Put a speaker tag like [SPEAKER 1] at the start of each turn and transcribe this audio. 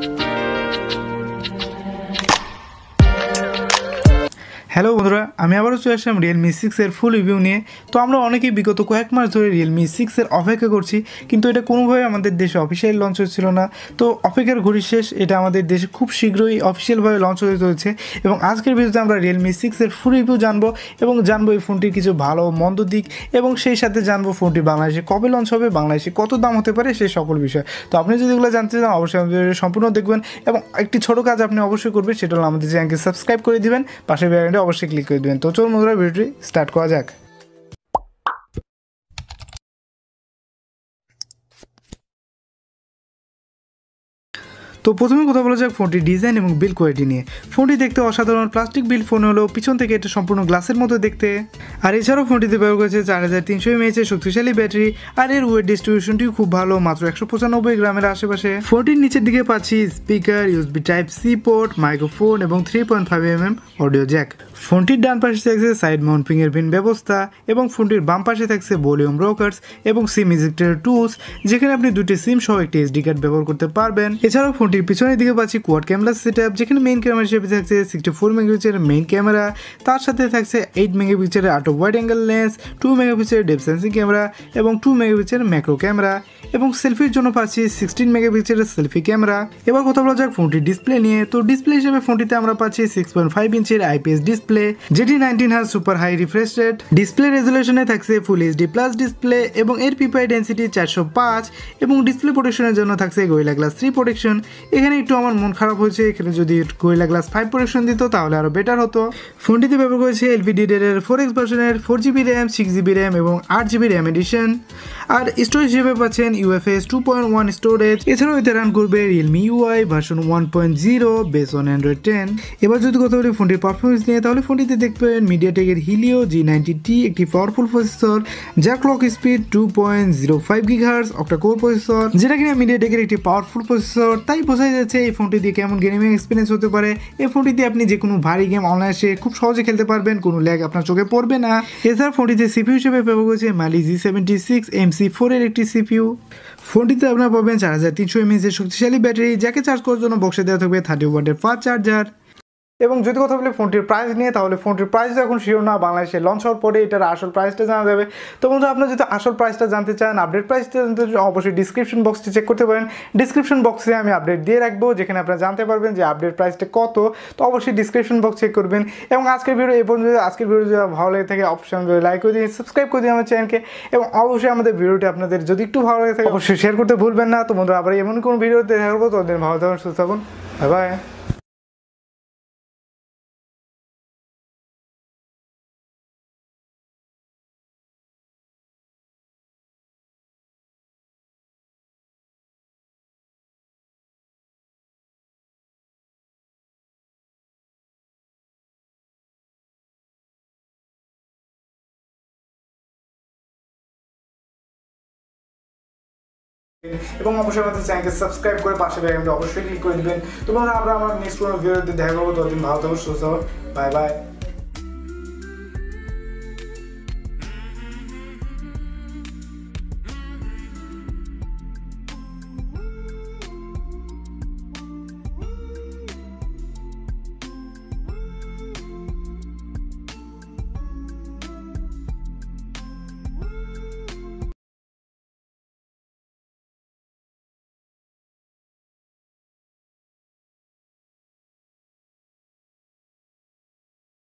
[SPEAKER 1] thank you hello বন্ধুরা, আমি আবারও চলে আসলাম রিয়েলমি সিক্সের ফুল রিভিউ নিয়ে। তো আমরা অনেকেই বিগত কয়েক মাস ধরে রিয়েলমি সিক্সের অপেক্ষা করছি, কিন্তু এটা কোনোভাবে আমাদের দেশে অফিসিয়াল লঞ্চ হচ্ছিল না। তো অপেক্ষার ঘড়ি শেষ, এটা আমাদের দেশে খুব শীঘ্রই অফিসিয়ালভাবে লঞ্চ হতে চলেছে। এবং আজকের ভিডিওতে আমরা রিয়েলমি সিক্সের ফুল রিভিউ জানব এবং জানব এই ফোনটির কিছু ভালো মন্দ দিক এবং সেই সাথে জানব ফোনটি বাংলাদেশে কবে লঞ্চ হবে, বাংলাদেশে কত দাম হতে পারে সেই সকল বিষয়। তো আপনি যদি এগুলো জানতে চান, অবশ্যই আমাদের সম্পূর্ণ দেখবেন এবং একটি ছোটো কাজ আপনি অবশ্যই করবেন, সেটা হলো আমাদের চ্যানেলকে সাবস্ক্রাইব করে দিবেন পাশের ব্যাগটা অবশ্যই ক্লিক করে দেবেন। তো চলুন বন্ধুরা ভিডিওটি স্টার্ট করা যাক। তো প্রথমে কথা বলা যাক ফোনটির ডিজাইন এবং বিল কোয়ালিটি নিয়ে। ফোনটি দেখতে অসাধারণ প্লাস্টিক বিল ফোন হলেও পিছন থেকে এটা সম্পূর্ণ গ্লাসের মতো দেখতে। আর এছাড়াও ফোনটিতে ব্যবহার করেছে চার হাজার তিনশো এমএএচের শক্তিশালী ব্যাটারি আর এর ওয়েট ডিস্ট্রিবিউশনটিও খুব ভালো, মাত্র একশো পঁচানব্বই গ্রামের আশেপাশে। ফোনটির নিচের দিকে পাচ্ছি speaker USB type C port microphone এবং three point five M M audio jack ফোনটির ডান পাশে থাকছে সাইড মাউন্ট ফিঙ্গারপ্রিন্ট ব্যবস্থা এবং ফোনটির বাম পাশে থাকছে ভলিউম ব্রোকার্স এবং সিম ইজেক্টের টুলস যেখানে আপনি দুটি সিম সহ একটি এসডি কার্ড ব্যবহার করতে পারবেন। এছাড়াও ফোনটির পিছনের দিকে পাচ্ছি কোয়াড ক্যামেরা সেট যেখানে মেইন ক্যামেরা হিসেবে থাকছে সিক্সটি ফোর মেগাপিক্সেলের মেইন ক্যামেরা তার সাথে থাকছে এইট মেগাপিক্সেলের আটো ওয়াইড অ্যাঙ্গেল লেন্স টু মেগাপিক্সেলের ডেপ সেন্সিং ক্যামেরা এবং টু মেগাপিক্সেলের ম্যাক্রো ক্যামেরা এবং সেলফির জন্য পাচ্ছি সিক্সটিন মেগাপিক্সেলের সেলফি ক্যামেরা এবার কথা বলা যাক ফোনটির ডিসপ্লে নিয়ে। তো ডিসপ্লে হিসেবে ফোনটিতে আমরা পাচ্ছি সিক্স পয়েন্ট ফাইভ ইঞ্চের আইপিএস ডিসপ্লে যেটি নাইনটিন হাজ super high refresh rate display রেজুলেশনে থাকছে ফুল এইচডি প্লাস ডিসপ্লে এবং এর পিপাই ডেন্সিটি চারশো পাঁচ এবং ডিসপ্লে প্রোটেকশনের জন্য থাকছে গোয়েলা গ্লাস থ্রি প্রোটেকশন এখানে একটু আমার মন খারাপ হয়েছে, এখানে যদি গোয়েলা গ্লাস ফাইভ প্রোটেকশন দিত তাহলে আরও বেটার হতো। ফোনটিতে ব্যবহার করেছে এলভিডি ডেলের ফোর এক্স ভার্সনের four GB RAM six GB RAM এবং আট জিবি র্যাম এডিশন আর স্টোরেজ হিসেবে পাচ্ছেন UFS two point one storage এছাড়াও এতে রান করবে Realme UI version one point zero base on Android ten এবার যদি কথা বলি ফোনটির পারফরমেন্স নিয়ে, তাহলে ফোনটিতে দেখবেন মিডিয়াটেকের হিলিও জি নাইনটি টি একটি পাওয়ারফুল প্রসেসর যা clock speed two point zero five gigahertz octa core processor যেটা কিনা মিডিয়াটেকের একটি পাওয়ারফুল প্রসেসর তাই বোঝাই যাচ্ছে এই ফোনটি দিয়ে কেমন গেমিং এক্সপিরিয়েন্স হতে পারে। এই ফোনটি দিয়ে আপনি যে কোনো ভারী গেম অনায়াসে খুব সহজে খেলতে পারবেন, কোনো ল্যাগ আপনার চোখে পড়বে না। এছাড়া ফোনটিতে সিপিউ হিসেবে ব্যবহার করেছে Mali G seventy six M C ফোরের একটি সিপিউ ফোনটিতে আপনার পাবেন চার হাজার তিনশো এমএসের শক্তিশালী ব্যাটারি, যাকে চার্জ করার জন্য বক্সে দেওয়া থাকবে থার্টি ওয়াটের ফাস্ট চার্জার এবং যদি কথা বলি ফোনটির প্রাইস নিয়ে, তাহলে ফোনটির প্রাইস এখন শিওর না, বাংলাদেশে লঞ্চ হওয়ার পরে এটার আসল প্রাইসটা জানা যাবে। তো বন্ধুরা আপনার যদি আসল প্রাইসটা জানতে চান আপডেট প্রাইসটা জানতে অবশ্যই ডিসক্রিপশন বক্সটি চেক করতে পারেন। ডিসক্রিপশন বক্সে আমি আপডেট দিয়ে রাখব, যেখানে আপনারা জানতে পারবেন যে আপডেট প্রাইসটা কত। তো অবশ্যই ডিসক্রিপশন বক্স চেক করবেন। এবং আজকের ভিডিও এই পর্যন্ত, আজকের ভিডিও যদি ভালো লাগে থাকে অবশ্যই লাইক করে দিন সাবস্ক্রাইব করে দিন আমার চ্যানেলকে এবং অবশ্যই আমাদের ভিডিওটি আপনাদের যদি একটু ভালো লাগে থাকে, অবশ্যই শেয়ার করতে ভুলবেন না। তো বন্ধুরা আবার এমন কোনো ভিডিওতে দেখা করব তোদের ভালো থাকুন, সুস্থ থাকুন। বাই বাই এবং অবশ্যই আমাদের চ্যানেলকে সাবস্ক্রাইব করে পাশে বেগামটা অবশ্যই ক্লিক করে দিবেন। তো বন্ধুরা, আমরা আমার নেক্সট কোনো ভিডিওতে দেখা করব। ততদিন ভালো থাকো, সুস্থ বাই বাই